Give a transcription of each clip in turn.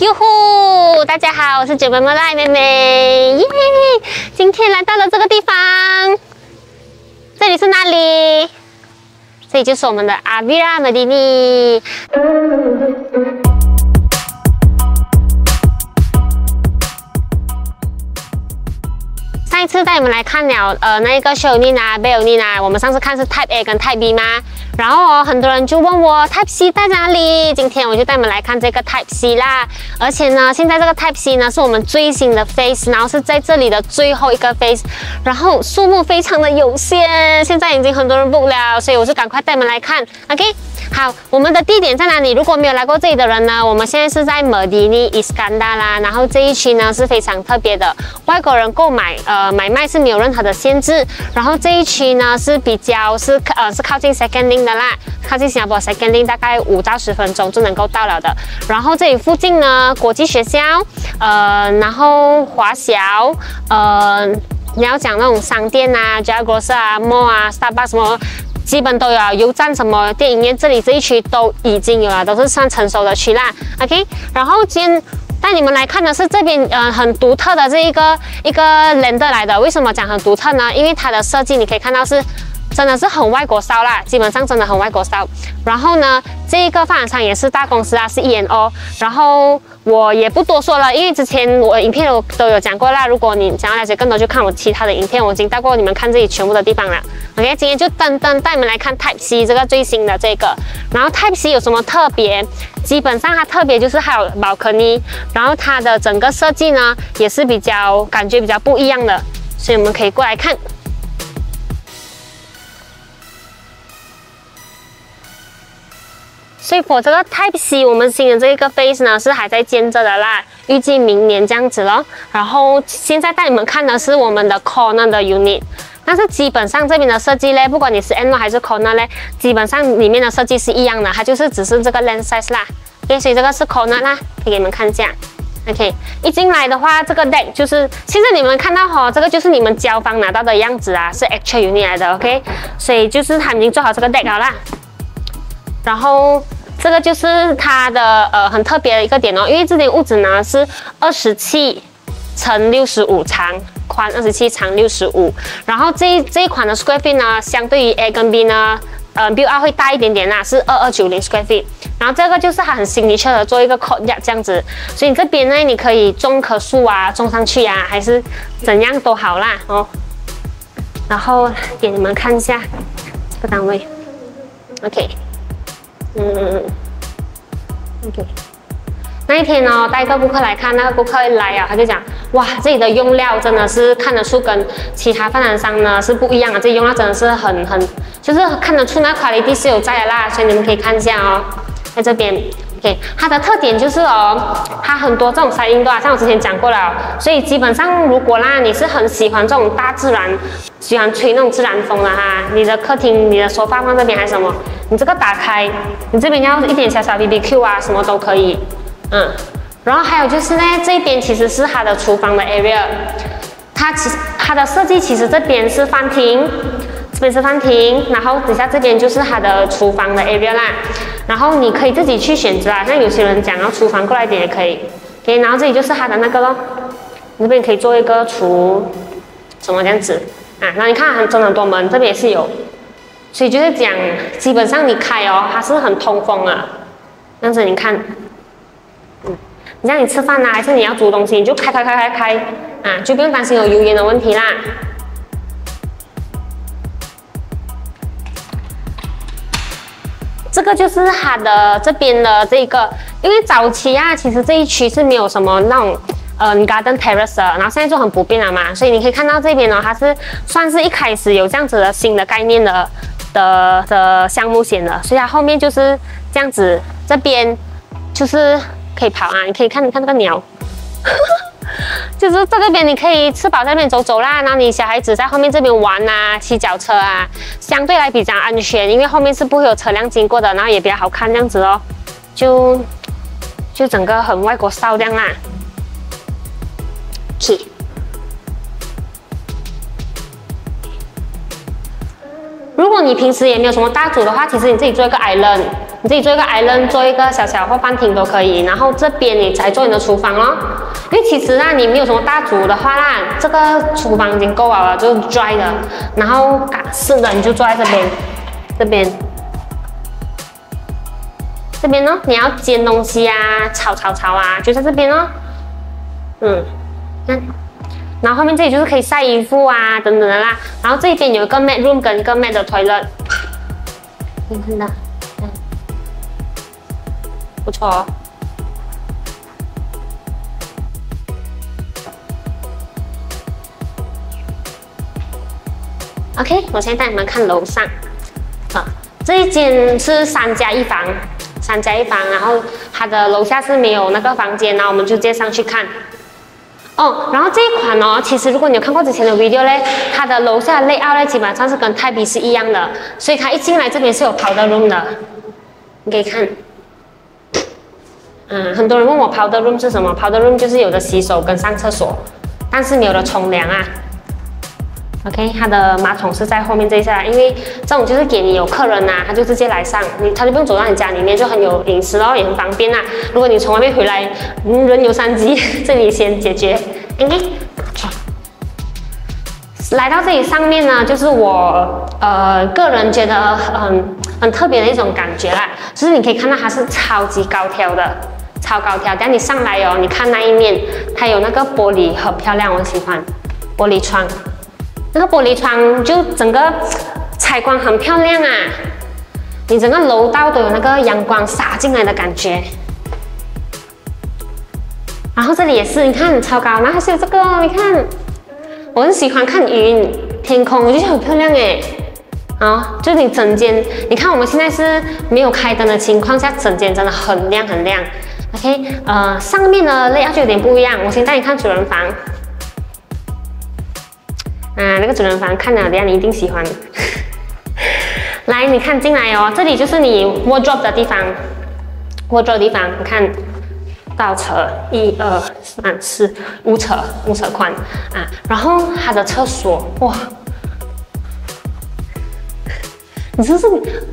哟呼！大家好，我是九妹妹赖妹妹，耶！今天来到了这个地方，这里是哪里？这里就是我们的阿比拉梅迪尼。次带你们来看了，呃，那个 s h o n i n a b e l n i n a 我们上次看是 Type A 跟 Type B 吗？然后哦，很多人就问我 Type C 在哪里？今天我就带你们来看这个 Type C 啦。而且呢，现在这个 Type C 呢是我们最新的 Face，然后是在这里的最后一个 Face，然后数目非常的有限，现在已经很多人 book 了，所以我就赶快带你们来看。OK。好，我们的地点在哪里？如果没有来过这里的人呢，我们现在是在马迪尼伊斯干达啦。然后这一区呢是非常特别的，外国人购买呃买卖是没有任何的限制。然后这一区呢是比较是呃是靠近 Second Link 的啦，靠近新加坡 Second Link 大概五到十分钟就能够到了的。然后这里附近呢，国际学校，呃，然后华侨，呃，你要讲那种商店啊，Jaguar 啊，Mall 啊，Starbucks 什么。基本都有啊油站什么电影院，这里这一区都已经有了，都是算成熟的区啦。OK，然后今天带你们来看的是这边呃很独特的这一个一个 land 来的。为什么讲很独特呢？因为它的设计你可以看到是。真的是很外国骚啦，基本上真的很外国骚。然后呢，这个发展商也是大公司啊，是 ENO。然后我也不多说了，因为之前我影片都都有讲过啦。如果你想要了解更多，就看我其他的影片，我已经带过你们看这里全部的地方了。OK，今天就单单带你们来看 Type C 这个最新的这个。然后 Type C 有什么特别？基本上它特别就是还有宝可尼，然后它的整个设计呢也是比较感觉比较不一样的，所以我们可以过来看。所以，for 这个 Type C，我们新的这个 face 呢是还在建着的啦，预计明年这样子咯。然后现在带你们看的是我们的 Corner 的 unit，但是基本上这边的设计嘞，不管你是 N 还是 Corner 嘞，基本上里面的设计是一样的，它就是只是这个 lens size 啦。OK，所以这个是 Corner 啦，可以给你们看一下。OK，一进来的话，这个 deck 就是现在你们看到哈，这个就是你们交房拿到的样子啊，是 actual unit 来的。OK，所以就是它已经做好这个 deck 好啦，然后。这个就是它的呃很特别的一个点哦，因为这间屋子呢是二十七乘六十五长，宽二十七长六十五，然后这这一款的 square feet 呢，相对于 A 跟 B 呢，呃 B 二会大一点点啦，是二二九零 square feet，然后这个就是它很新 c 的做一个 courtyard 这样子，所以你这边呢，你可以种棵树啊，种上去呀，还是怎样都好啦哦。然后给你们看一下这个单位，OK。嗯嗯嗯，OK。那一天呢，带一个顾客来看，那个顾客一来啊，他就讲，哇，这里的用料真的是看得出跟其他发展商呢是不一样的，这用料真的是很很，就是看得出那块地是有在的啦，所以你们可以看一下哦，在这边。OK，它的特点就是哦，它很多这种声音都啊，像我之前讲过了，所以基本上如果啦，你是很喜欢这种大自然，喜欢吹那种自然风的哈，你的客厅、你的沙发放这边还是什么，你这个打开，你这边要一点小小 BBQ 啊，什么都可以，嗯，然后还有就是呢，这边其实是它的厨房的 area，它其实它的设计其实这边是饭厅。这边是饭厅，然后底下这边就是它的厨房的 area 啦。然后你可以自己去选择啊，像有些人讲要厨房过来点也可以。OK，然后这里就是它的那个咯，那边可以做一个厨，什么这样子啊？那你看，真的很多门，这边也是有。所以就是讲，基本上你开哦，它是很通风啊。这样子你看，嗯，你像你吃饭呐，还是你要煮东西，你就开开开开开啊，就不用担心有油烟的问题啦。这个就是它的这边的这个，因为早期啊，其实这一区是没有什么那种呃 garden terrace，然后现在就很普遍了嘛，所以你可以看到这边呢，它是算是一开始有这样子的新的概念的的的项目线的，所以它后面就是这样子，这边就是可以跑啊，你可以看，你看这个鸟。就是这个边你可以吃饱在那边走走啦，然后你小孩子在后面这边玩啊，骑脚车啊，相对来比较安全，因为后面是不会有车辆经过的，然后也比较好看这样子哦，就就整个很外国骚亮啦。去，如果你平时也没有什么大组的话，其实你自己做一个 island。你自己做一个 island，做一个小小或饭厅都可以。然后这边你才做你的厨房哦。因为其实啊，你没有什么大煮的话啦，这个厨房已经够好了，就 dry 的。然后是的你就坐在这边，这边，这边呢，你要煎东西啊，炒炒炒啊，就在这边哦。嗯，看。然后后面这里就是可以晒衣服啊，等等的啦。然后这边有一个 mat room 跟一个 mat 的 toilet，你看到？嗯，不错哦。OK，我现在带你们看楼上。啊，这一间是三加一房，三加一房，然后它的楼下是没有那个房间，然后我们就直接上去看。哦，然后这一款哦，其实如果你有看过之前的 video 嘞，它的楼下 layout 呢，基本上是跟泰比是一样的，所以它一进来这边是有 powder room 的，你可以看，嗯，很多人问我 powder room 是什么，powder room 就是有的洗手跟上厕所，但是没有的冲凉啊。OK，它的马桶是在后面这一下，因为这种就是给你有客人呐，他就直接来上，你他就不用走到你家里面，就很有隐私哦，也很方便呐。如果你从外面回来，人有三急，这里先解决。OK，来到这里上面呢，就是我呃个人觉得很很特别的一种感觉啦，就是你可以看到它是超级高挑的，超高挑。等下你上来哦，你看那一面，它有那个玻璃很漂亮，我喜欢玻璃窗。那个玻璃窗就整个采光很漂亮啊！你整个楼道都有那个阳光洒进来的感觉。然后这里也是，你看超高，然后还有这个，你看，我很喜欢看云、天空，我觉得很漂亮哎。好，就你整间，你看我们现在是没有开灯的情况下，整间真的很亮很亮。OK，呃，上面的类就有点不一样，我先带你看主人房。啊，那个主人房看了，等下你一定喜欢。来，你看进来哦，这里就是你 wardrobe 的地方，wardrobe 地方，你看倒车，一二三四五车，五车宽啊。然后它的厕所，哇，你这是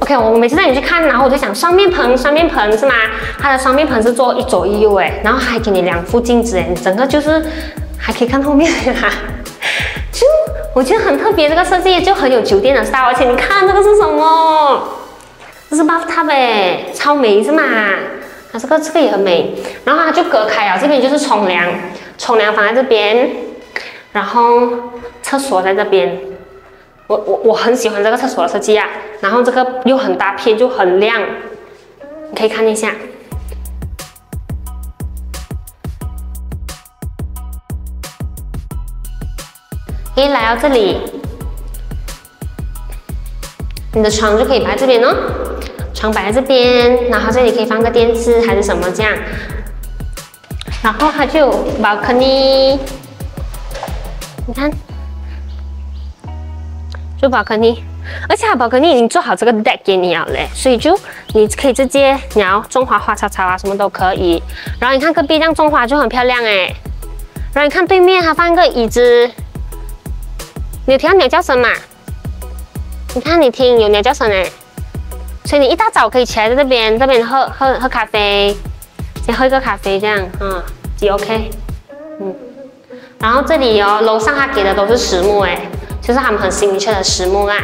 OK？我每次带你去看，然后我就想双面盆，双面盆是吗？它的双面盆是做一左一右哎，然后还给你两副镜子哎，整个就是还可以看后面哈。就我觉得很特别，这个设计就很有酒店的 style，而且你看这个是什么？这是 bathtub 哎，超美是吗？它这个这个也很美，然后它就隔开啊，这边就是冲凉，冲凉房在这边，然后厕所在这边。我我我很喜欢这个厕所的设计啊，然后这个又很大片，就很亮，你可以看一下。可以来到这里，你的床就可以摆这边哦。床摆在这边，然后这里可以放个电视还是什么这样。然后它就有 balcony，你看，就 balcony，而且它 balcony 已经做好这个 deck 给你了嘞，所以就你可以直接你要种花花草草啊，什么都可以。然后你看隔壁这样种花就很漂亮哎。然后你看对面它放一个椅子。你听到鸟叫声嘛？你看，你听有鸟叫声哎，所以你一大早可以起来在这边，这边喝喝喝咖啡，先喝一个咖啡这样，嗯，几 OK，嗯，然后这里哦，楼上他给的都是实木哎，就是他们很新确的实木啊。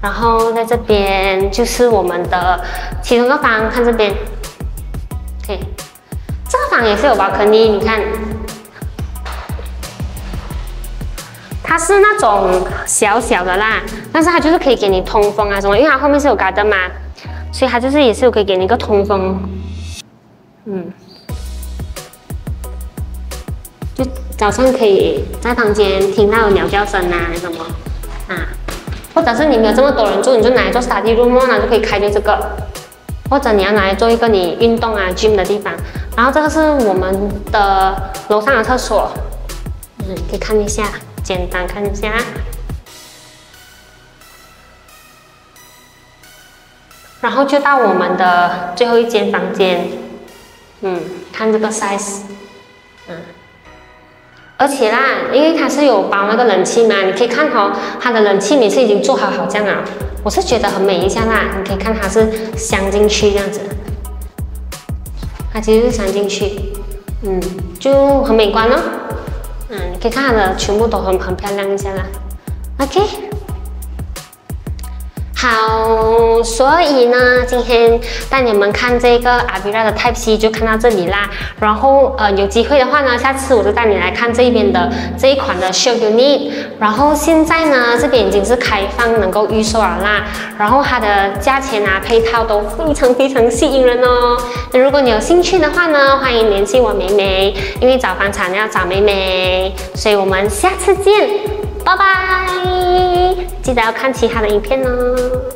然后在这边就是我们的其中一个房，看这边，OK，这个房也是有宝可尼，你看。它是那种小小的啦，但是它就是可以给你通风啊什么，因为它后面是有 garden 嘛，所以它就是也是可以给你一个通风。嗯，就早上可以在房间听到鸟叫声啊什么啊，或者是你没有这么多人住，你就拿来做 study room 那就可以开就这个，或者你要拿来做一个你运动啊 gym 的地方。然后这个是我们的楼上的厕所，嗯，可以看一下。简单看一下，然后就到我们的最后一间房间。嗯，看这个 size，嗯，而且啦，因为它是有包那个冷气嘛，你可以看哦，它的冷气每次已经做好好这样啊，我是觉得很美一下啦。你可以看它是镶进去这样子，它其实是镶进去，嗯，就很美观哦。嗯，你可以看到的全部都很很漂亮一下啦。OK。好，所以呢，今天带你们看这个 Avira 的 Type C 就看到这里啦。然后呃，有机会的话呢，下次我就带你来看这边的这一款的 Show Unit。然后现在呢，这边已经是开放能够预售了啦。然后它的价钱啊，配套都非常非常吸引人哦。那如果你有兴趣的话呢，欢迎联系我美美，因为找房产要找美美。所以我们下次见。拜拜，记得要看其他的影片哦。